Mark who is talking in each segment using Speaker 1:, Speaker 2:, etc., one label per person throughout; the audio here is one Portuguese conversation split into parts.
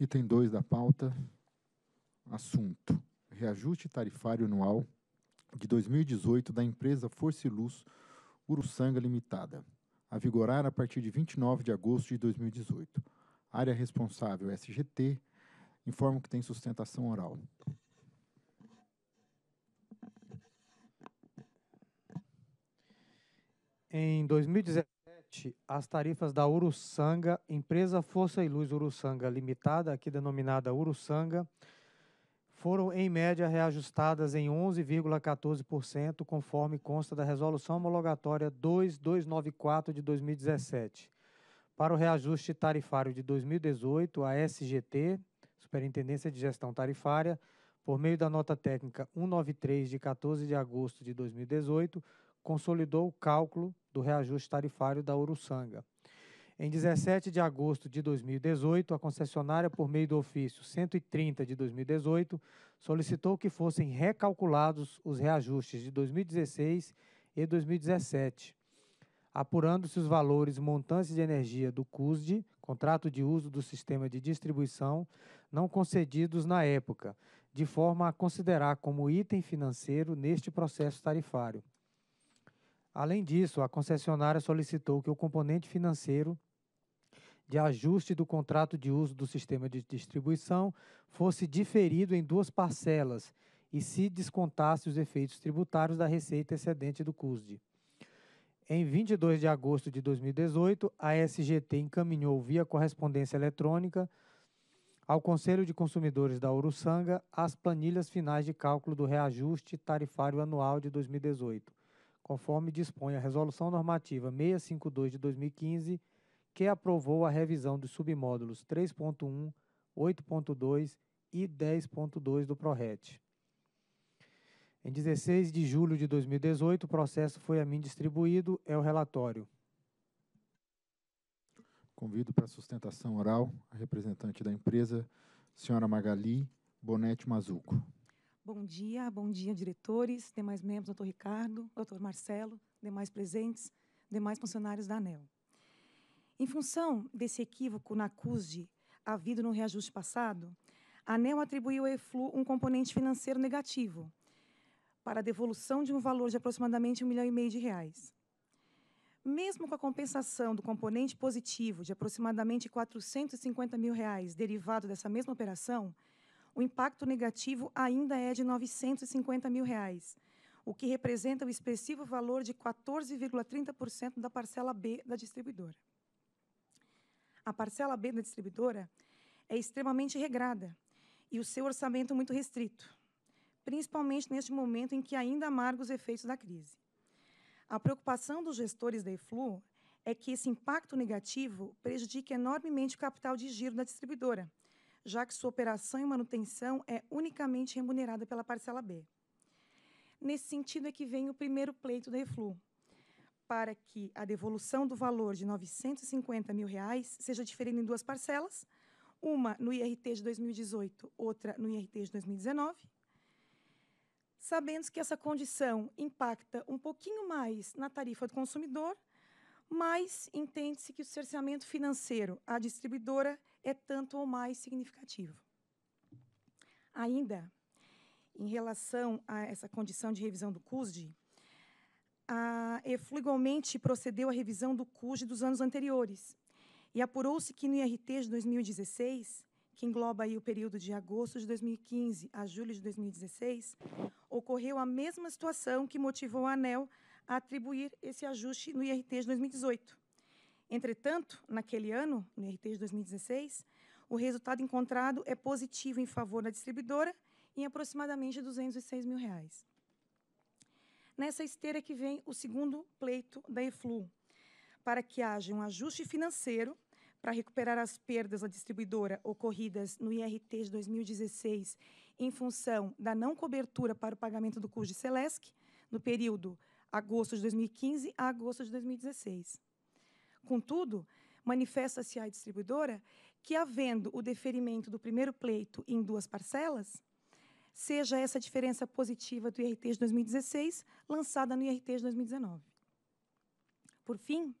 Speaker 1: Item 2 da pauta. Assunto: Reajuste tarifário anual de 2018 da empresa Força e Luz Uruçanga Limitada, a vigorar a partir de 29 de agosto de 2018. Área responsável SGT. Informo que tem sustentação oral.
Speaker 2: Em 2017, as tarifas da Uruçanga, empresa Força e Luz Uruçanga Limitada, aqui denominada Uruçanga, foram, em média, reajustadas em 11,14%, conforme consta da Resolução Homologatória 2294 de 2017. Para o reajuste tarifário de 2018, a SGT, Superintendência de Gestão Tarifária, por meio da nota técnica 193 de 14 de agosto de 2018, consolidou o cálculo do reajuste tarifário da Uruçanga. Em 17 de agosto de 2018, a concessionária, por meio do ofício 130 de 2018, solicitou que fossem recalculados os reajustes de 2016 e 2017, apurando-se os valores montantes de energia do CUSD, contrato de uso do sistema de distribuição, não concedidos na época, de forma a considerar como item financeiro neste processo tarifário. Além disso, a concessionária solicitou que o componente financeiro de ajuste do contrato de uso do sistema de distribuição fosse diferido em duas parcelas e se descontasse os efeitos tributários da receita excedente do CUSD. Em 22 de agosto de 2018, a SGT encaminhou via correspondência eletrônica ao Conselho de Consumidores da Uruçanga as planilhas finais de cálculo do reajuste tarifário anual de 2018, conforme dispõe a Resolução Normativa 652 de 2015 que aprovou a revisão dos submódulos 3.1, 8.2 e 10.2 do PRORET. Em 16 de julho de 2018, o processo foi a mim distribuído, é o relatório.
Speaker 1: Convido para sustentação oral a representante da empresa, senhora Magali Bonetti Mazuco.
Speaker 3: Bom dia, bom dia, diretores, demais membros, doutor Ricardo, doutor Marcelo, demais presentes, demais funcionários da ANEL. Em função desse equívoco na CUSD havido no reajuste passado, a ANEL atribuiu ao EFLU um componente financeiro negativo para a devolução de um valor de aproximadamente um milhão e meio de reais. Mesmo com a compensação do componente positivo de aproximadamente 450 mil reais derivado dessa mesma operação, o impacto negativo ainda é de 950 mil reais, o que representa o expressivo valor de 14,30% da parcela B da distribuidora a parcela B da distribuidora é extremamente regrada e o seu orçamento muito restrito, principalmente neste momento em que ainda amarga os efeitos da crise. A preocupação dos gestores da EFLU é que esse impacto negativo prejudique enormemente o capital de giro da distribuidora, já que sua operação e manutenção é unicamente remunerada pela parcela B. Nesse sentido é que vem o primeiro pleito da EFLU, para que a devolução do valor de 950 mil reais seja diferida em duas parcelas, uma no IRT de 2018, outra no IRT de 2019, sabendo que essa condição impacta um pouquinho mais na tarifa do consumidor, mas entende-se que o cerceamento financeiro à distribuidora é tanto ou mais significativo. Ainda, em relação a essa condição de revisão do CUSD, a EFLU igualmente procedeu à revisão do CUJ dos anos anteriores e apurou-se que no IRT de 2016, que engloba aí o período de agosto de 2015 a julho de 2016, ocorreu a mesma situação que motivou a ANEL a atribuir esse ajuste no IRT de 2018. Entretanto, naquele ano, no IRT de 2016, o resultado encontrado é positivo em favor da distribuidora em aproximadamente 206 mil reais. Nessa esteira que vem o segundo pleito da EFLU, para que haja um ajuste financeiro para recuperar as perdas da distribuidora ocorridas no IRT de 2016 em função da não cobertura para o pagamento do custo de Celesc, no período agosto de 2015 a agosto de 2016. Contudo, manifesta-se a distribuidora que, havendo o deferimento do primeiro pleito em duas parcelas, seja essa diferença positiva do IRT de 2016 lançada no IRT de 2019. Por fim,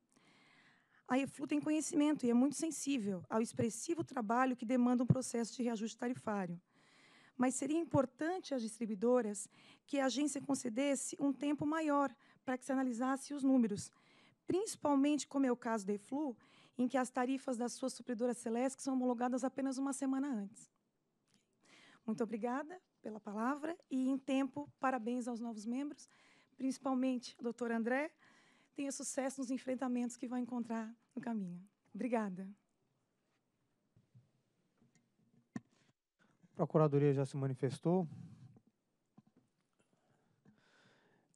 Speaker 3: a EFLU tem conhecimento e é muito sensível ao expressivo trabalho que demanda um processo de reajuste tarifário. Mas seria importante às distribuidoras que a agência concedesse um tempo maior para que se analisasse os números, principalmente como é o caso da EFLU, em que as tarifas das suas supridoras celestes são homologadas apenas uma semana antes. Muito obrigada pela palavra e, em tempo, parabéns aos novos membros, principalmente ao doutor André, tenha sucesso nos enfrentamentos que vai encontrar no caminho. Obrigada.
Speaker 2: A Procuradoria já se manifestou.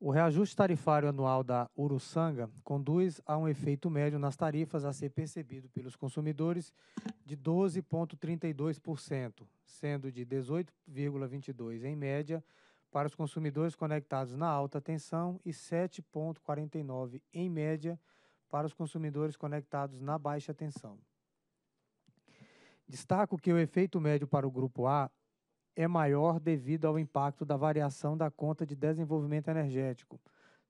Speaker 2: O reajuste tarifário anual da Uruçanga conduz a um efeito médio nas tarifas a ser percebido pelos consumidores de 12,32%, sendo de 18,22% em média para os consumidores conectados na alta tensão e 7,49 em média para os consumidores conectados na baixa tensão. Destaco que o efeito médio para o grupo A é maior devido ao impacto da variação da conta de desenvolvimento energético,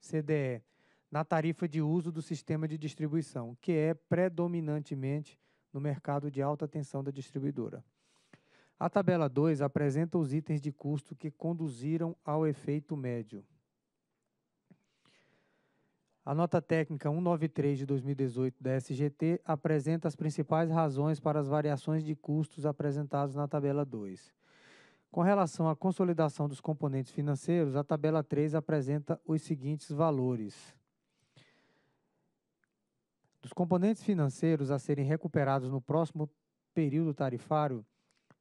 Speaker 2: CDE, na tarifa de uso do sistema de distribuição, que é predominantemente no mercado de alta tensão da distribuidora. A tabela 2 apresenta os itens de custo que conduziram ao efeito médio. A nota técnica 193 de 2018 da SGT apresenta as principais razões para as variações de custos apresentadas na tabela 2. Com relação à consolidação dos componentes financeiros, a tabela 3 apresenta os seguintes valores. Dos componentes financeiros a serem recuperados no próximo período tarifário,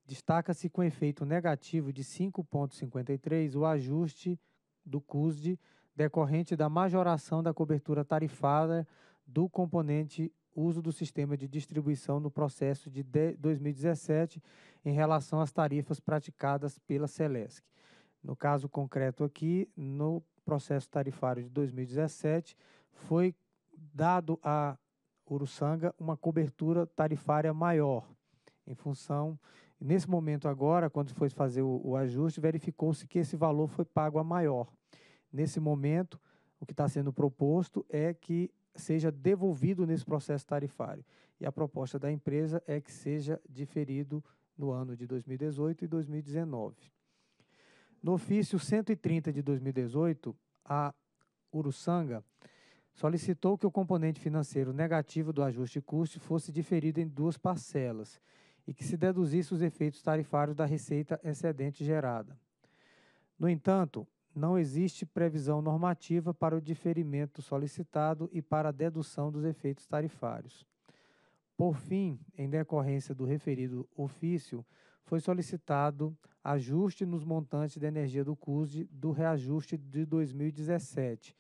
Speaker 2: Destaca-se com efeito negativo de 5,53 o ajuste do CUSD decorrente da majoração da cobertura tarifária do componente uso do sistema de distribuição no processo de 2017 em relação às tarifas praticadas pela Celesc. No caso concreto aqui, no processo tarifário de 2017, foi dado a Uruçanga uma cobertura tarifária maior, em função Nesse momento agora, quando foi fazer o, o ajuste, verificou-se que esse valor foi pago a maior. Nesse momento, o que está sendo proposto é que seja devolvido nesse processo tarifário. E a proposta da empresa é que seja diferido no ano de 2018 e 2019. No ofício 130 de 2018, a Uruçanga solicitou que o componente financeiro negativo do ajuste de custo fosse diferido em duas parcelas e que se deduzisse os efeitos tarifários da receita excedente gerada. No entanto, não existe previsão normativa para o diferimento solicitado e para a dedução dos efeitos tarifários. Por fim, em decorrência do referido ofício, foi solicitado ajuste nos montantes de energia do CUSD do reajuste de 2017,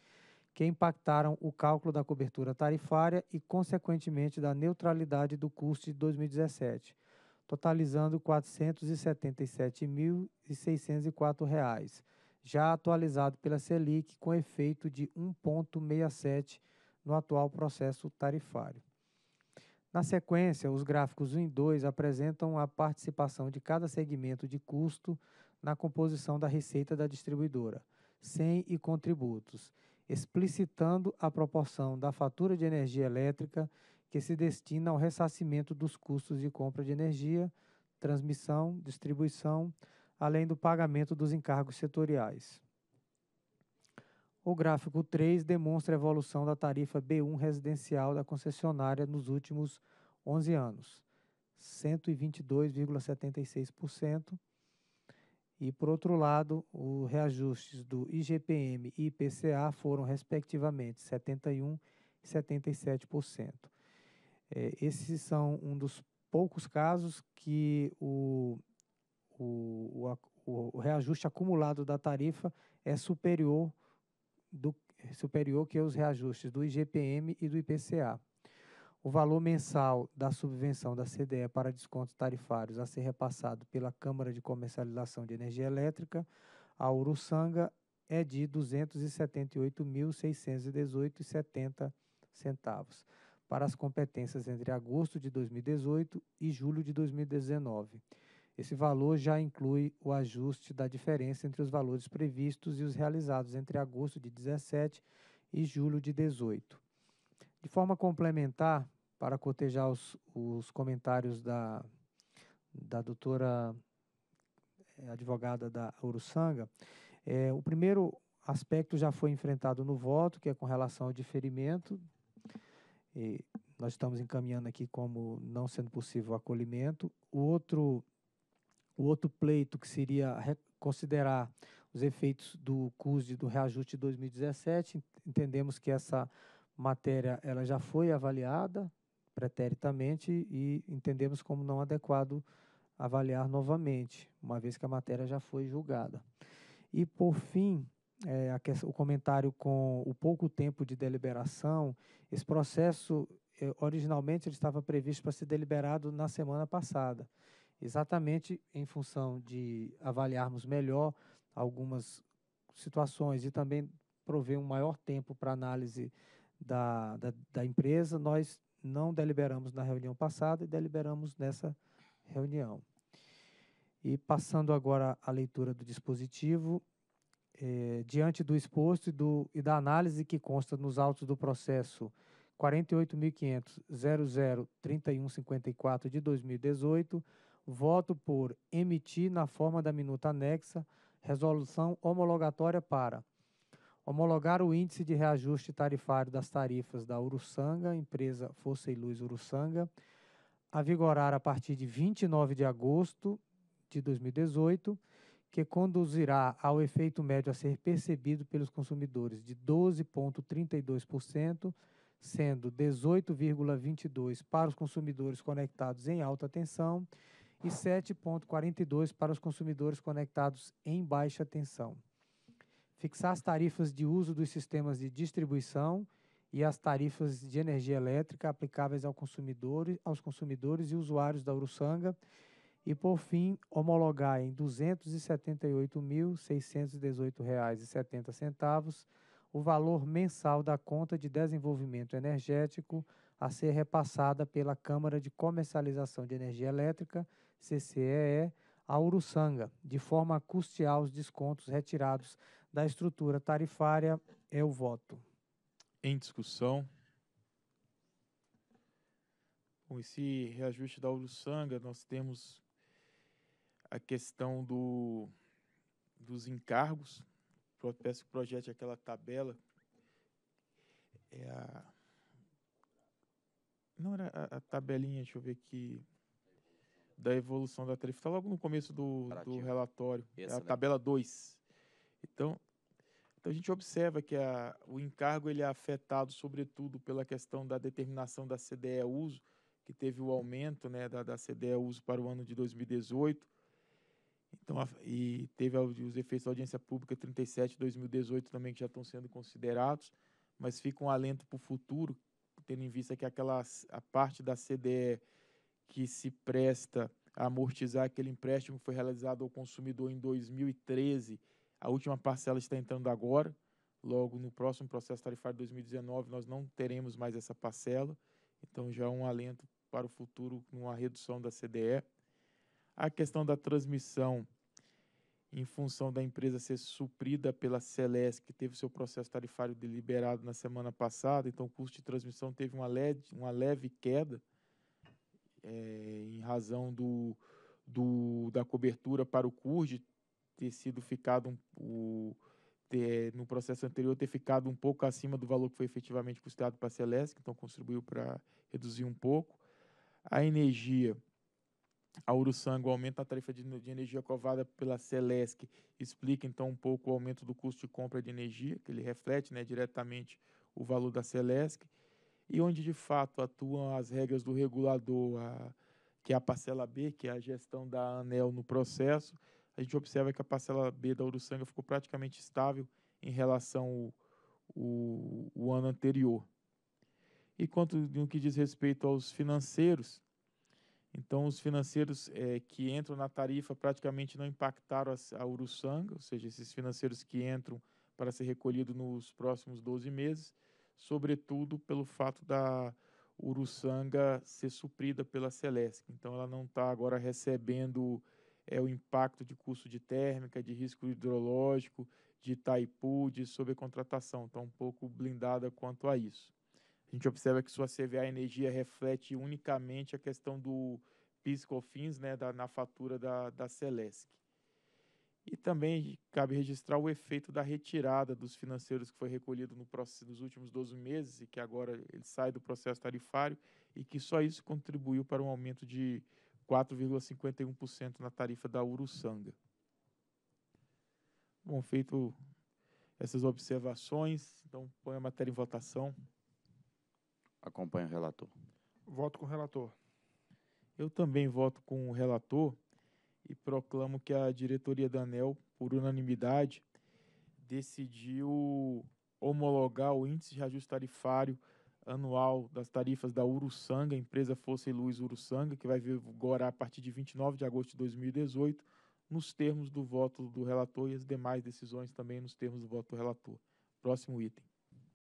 Speaker 2: que impactaram o cálculo da cobertura tarifária e, consequentemente, da neutralidade do custo de 2017, totalizando R$ 477.604, já atualizado pela Selic com efeito de 1,67 no atual processo tarifário. Na sequência, os gráficos 1 e 2 apresentam a participação de cada segmento de custo na composição da receita da distribuidora, sem e contributos, explicitando a proporção da fatura de energia elétrica que se destina ao ressarcimento dos custos de compra de energia, transmissão, distribuição, além do pagamento dos encargos setoriais. O gráfico 3 demonstra a evolução da tarifa B1 residencial da concessionária nos últimos 11 anos, 122,76%. E, por outro lado, os reajustes do IGPM e IPCA foram, respectivamente, 71% e 77%. É, esses são um dos poucos casos que o, o, o, o reajuste acumulado da tarifa é superior, do, superior que os reajustes do IGPM e do IPCA. O valor mensal da subvenção da CDE para descontos tarifários a ser repassado pela Câmara de Comercialização de Energia Elétrica, a Uruçanga, é de R$ 278.618,70 centavos para as competências entre agosto de 2018 e julho de 2019. Esse valor já inclui o ajuste da diferença entre os valores previstos e os realizados entre agosto de 17 e julho de 18. De forma complementar, para cotejar os, os comentários da, da doutora eh, advogada da Uruçanga, é, o primeiro aspecto já foi enfrentado no voto, que é com relação ao diferimento. E nós estamos encaminhando aqui como não sendo possível o acolhimento. O outro, o outro pleito, que seria considerar os efeitos do CUSD do reajuste de 2017, entendemos que essa matéria ela já foi avaliada preteritamente e entendemos como não adequado avaliar novamente, uma vez que a matéria já foi julgada. E, por fim, é, a, o comentário com o pouco tempo de deliberação, esse processo, é, originalmente, ele estava previsto para ser deliberado na semana passada, exatamente em função de avaliarmos melhor algumas situações e também prover um maior tempo para análise da, da, da empresa, nós não deliberamos na reunião passada e deliberamos nessa reunião. E passando agora à leitura do dispositivo, eh, diante do exposto e, do, e da análise que consta nos autos do processo 48.500.003154 de 2018, voto por emitir na forma da minuta anexa resolução homologatória para homologar o índice de reajuste tarifário das tarifas da Uruçanga, empresa Força e Luz Uruçanga, a vigorar a partir de 29 de agosto de 2018, que conduzirá ao efeito médio a ser percebido pelos consumidores de 12,32%, sendo 18,22% para os consumidores conectados em alta tensão e 7,42% para os consumidores conectados em baixa tensão. Fixar as tarifas de uso dos sistemas de distribuição e as tarifas de energia elétrica aplicáveis ao consumidor, aos consumidores e usuários da Uruçanga e, por fim, homologar em R$ 278.618,70 o valor mensal da conta de desenvolvimento energético a ser repassada pela Câmara de Comercialização de Energia Elétrica, CCEE, a Uruçanga, de forma a custear os descontos retirados da estrutura tarifária. O voto.
Speaker 4: Em discussão. Com esse reajuste da Uruçanga, nós temos a questão do, dos encargos. Peço que projete aquela tabela. É a, não era a, a tabelinha, deixa eu ver aqui, da evolução da tarifa. Está logo no começo do, do relatório. é a né? tabela 2. Então, então, a gente observa que a, o encargo ele é afetado, sobretudo, pela questão da determinação da CDE uso, que teve o aumento né, da, da CDE uso para o ano de 2018. Então, a, e teve os efeitos da audiência pública 37 de 2018 também que já estão sendo considerados, mas fica um alento para o futuro, tendo em vista que aquela a parte da CDE que se presta a amortizar aquele empréstimo foi realizado ao consumidor em 2013, a última parcela está entrando agora, logo no próximo processo tarifário de 2019 nós não teremos mais essa parcela, então já é um alento para o futuro numa redução da CDE. A questão da transmissão, em função da empresa ser suprida pela Celesc, que teve seu processo tarifário deliberado na semana passada, então o custo de transmissão teve uma, leve, uma leve queda, é, em razão do, do, da cobertura para o CURD ter sido ficado um, o, ter, no processo anterior ter ficado um pouco acima do valor que foi efetivamente custeado para a Celesc, então contribuiu para reduzir um pouco. A energia a Uruçanga, o aumento da tarifa de, de energia covada pela Celesc explica então um pouco o aumento do custo de compra de energia, que ele reflete né, diretamente o valor da Celesc, e onde de fato atuam as regras do regulador, a, que é a parcela B, que é a gestão da ANEL no processo, a gente observa que a parcela B da Uruçanga ficou praticamente estável em relação ao, o, o ano anterior. E quanto no que diz respeito aos financeiros, então, os financeiros é, que entram na tarifa praticamente não impactaram a, a Uruçanga, ou seja, esses financeiros que entram para ser recolhido nos próximos 12 meses, sobretudo pelo fato da Uruçanga ser suprida pela Celesc. Então, ela não está agora recebendo é, o impacto de custo de térmica, de risco hidrológico, de Itaipu, de sobrecontratação. Está um pouco blindada quanto a isso. A gente observa que sua CVA Energia reflete unicamente a questão do PIS/COFINS né, da, na fatura da, da Celesc. E também cabe registrar o efeito da retirada dos financeiros que foi recolhido no processo, nos últimos 12 meses e que agora ele sai do processo tarifário e que só isso contribuiu para um aumento de 4,51% na tarifa da Uruçanga. Bom, feito essas observações, então põe a matéria em votação.
Speaker 5: Acompanho o relator.
Speaker 6: Voto com o relator.
Speaker 4: Eu também voto com o relator e proclamo que a diretoria da ANEL, por unanimidade, decidiu homologar o índice de reajuste tarifário anual das tarifas da Uruçanga, empresa Força e Luz Uruçanga, que vai vigorar a partir de 29 de agosto de 2018, nos termos do voto do relator e as demais decisões também nos termos do voto do relator. Próximo item.